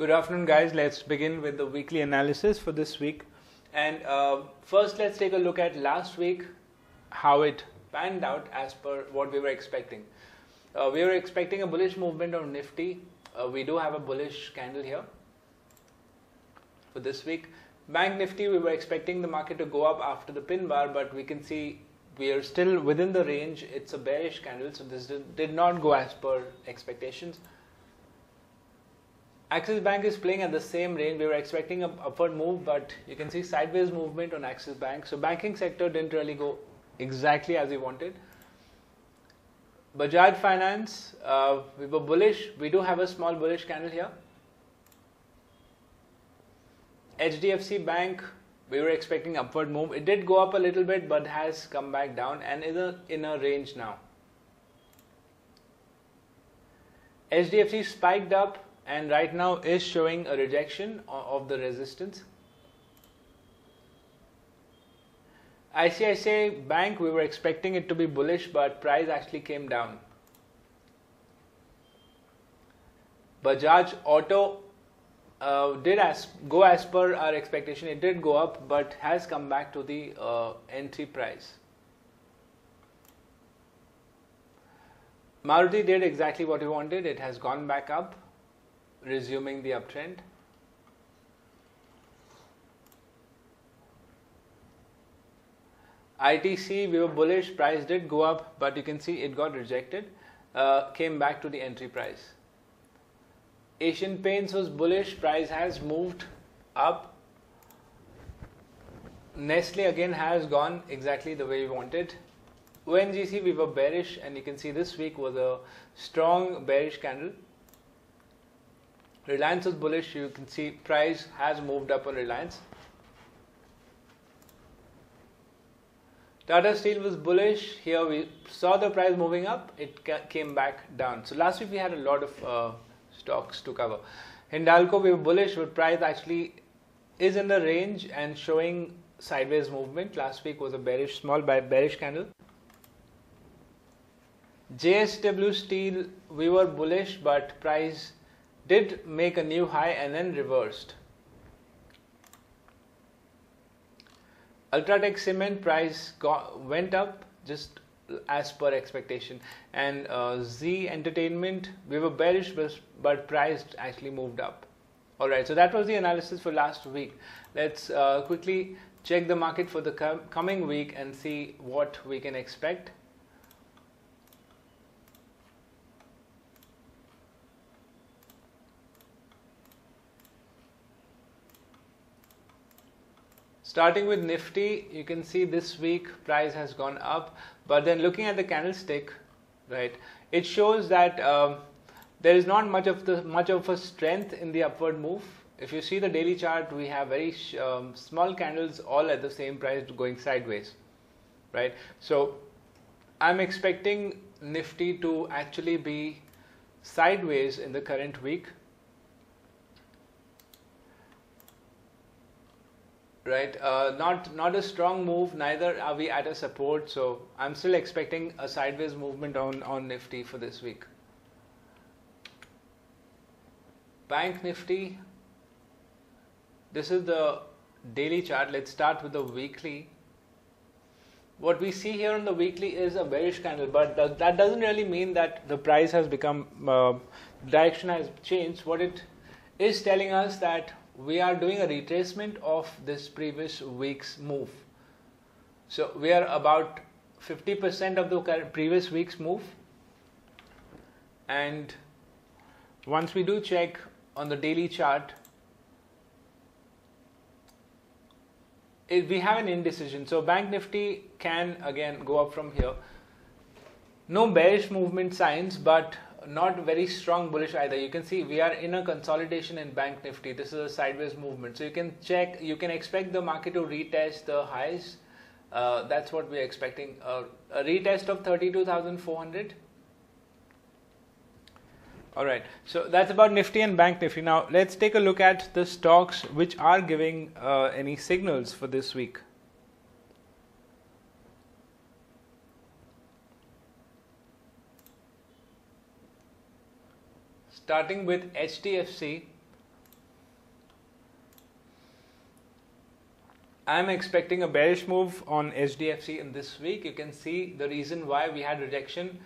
Good afternoon, guys. Let's begin with the weekly analysis for this week. And uh, first, let's take a look at last week, how it panned out as per what we were expecting. Uh, we were expecting a bullish movement on Nifty. Uh, we do have a bullish candle here for this week. Bank Nifty, we were expecting the market to go up after the pin bar, but we can see we are still within the range. It's a bearish candle, so this did not go as per expectations. Axis Bank is playing at the same range. We were expecting an upward move, but you can see sideways movement on Axis Bank. So banking sector didn't really go exactly as we wanted. Bajaj Finance, uh, we were bullish. We do have a small bullish candle here. HDFC Bank, we were expecting upward move. It did go up a little bit, but has come back down and is a, in a range now. HDFC spiked up and right now is showing a rejection of the resistance. ICICI Bank, we were expecting it to be bullish, but price actually came down. Bajaj Auto uh, did as, go as per our expectation. It did go up, but has come back to the uh, entry price. Maruti did exactly what we wanted. It has gone back up, resuming the uptrend. ITC, we were bullish, price did go up, but you can see it got rejected, uh, came back to the entry price. Asian Paints was bullish, price has moved up. Nestle again has gone exactly the way we wanted. ONGC we were bearish and you can see this week was a strong bearish candle. Reliance was bullish, you can see price has moved up on Reliance. Tata Steel was bullish. Here we saw the price moving up. It came back down. So last week we had a lot of uh, stocks to cover. Hindalco we were bullish, but price actually is in the range and showing sideways movement. Last week was a bearish, small bearish candle. JSW Steel we were bullish, but price did make a new high and then reversed. Ultratech cement price got, went up just as per expectation. And uh, Zee Entertainment we were bearish but price actually moved up. Alright so that was the analysis for last week. Let's uh, quickly check the market for the com coming week and see what we can expect Starting with Nifty, you can see this week price has gone up, but then looking at the candlestick, right, it shows that um, there is not much of the much of a strength in the upward move. If you see the daily chart, we have very um, small candles all at the same price going sideways, right? So I'm expecting Nifty to actually be sideways in the current week right? Uh, not not a strong move. Neither are we at a support. So I'm still expecting a sideways movement on on Nifty for this week. Bank Nifty. This is the daily chart. Let's start with the weekly. What we see here on the weekly is a bearish candle, but th that doesn't really mean that the price has become uh, direction has changed. What it is telling us that we are doing a retracement of this previous week's move. So we are about 50% of the previous week's move. And once we do check on the daily chart, it, we have an indecision. So Bank Nifty can again go up from here. No bearish movement signs, but not very strong bullish either. You can see we are in a consolidation in Bank Nifty. This is a sideways movement. So you can check, you can expect the market to retest the highs. Uh, that's what we're expecting. Uh, a retest of 32,400. All right, so that's about Nifty and Bank Nifty. Now let's take a look at the stocks which are giving uh, any signals for this week. starting with HDFC. I'm expecting a bearish move on HDFC in this week. You can see the reason why we had rejection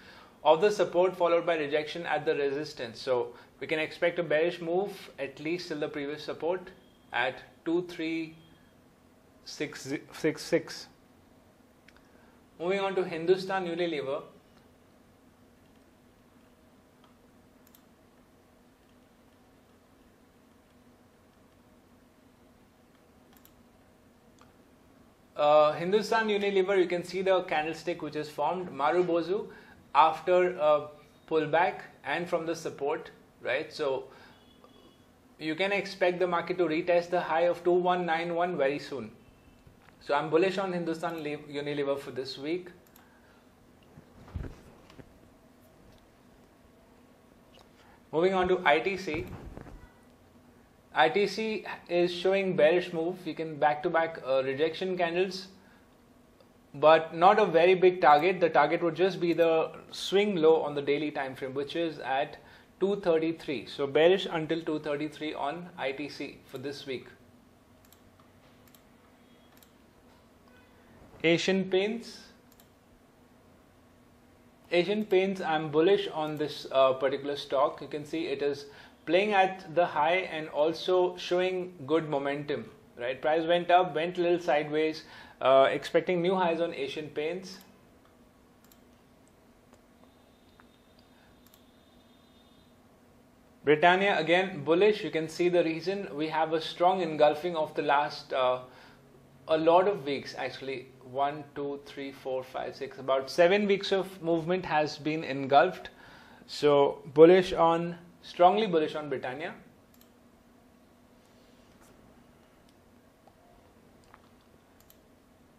of the support followed by rejection at the resistance. So we can expect a bearish move at least till the previous support at 23666. Moving on to Hindustan Unilever. Uh, Hindustan Unilever, you can see the candlestick which is formed, Marubozu, after a pullback and from the support, right? So you can expect the market to retest the high of 2191 very soon. So I'm bullish on Hindustan Unilever for this week. Moving on to ITC. ITC is showing bearish move. You can back to back uh, rejection candles, but not a very big target. The target would just be the swing low on the daily time frame, which is at 233. So bearish until 233 on ITC for this week. Asian Paints. Asian Paints, I'm bullish on this uh, particular stock. You can see it is playing at the high and also showing good momentum. Right, price went up, went a little sideways, uh, expecting new highs on Asian Paints. Britannia again bullish. You can see the reason we have a strong engulfing of the last uh, a lot of weeks actually. One, two, three, four, five, six. About seven weeks of movement has been engulfed. So bullish on strongly bullish on Britannia.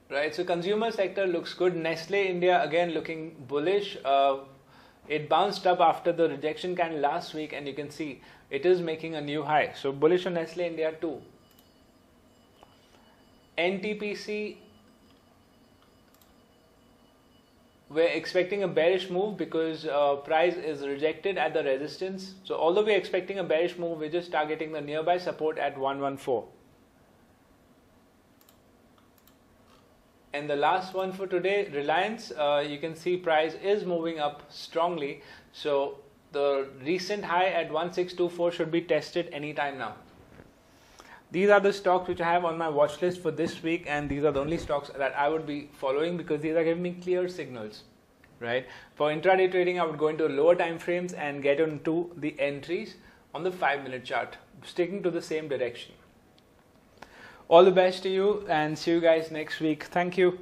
Right, so consumer sector looks good. Nestle India again looking bullish. Uh, it bounced up after the rejection candle last week, and you can see it is making a new high. So bullish on Nestle India too. NTPC we're expecting a bearish move because uh, price is rejected at the resistance. So although we're expecting a bearish move, we're just targeting the nearby support at 114. And the last one for today, Reliance, uh, you can see price is moving up strongly. So the recent high at 1624 should be tested anytime now. These are the stocks which I have on my watch list for this week, and these are the only stocks that I would be following because these are giving me clear signals. Right? For intraday trading, I would go into lower time frames and get into the entries on the 5 minute chart, sticking to the same direction. All the best to you, and see you guys next week. Thank you.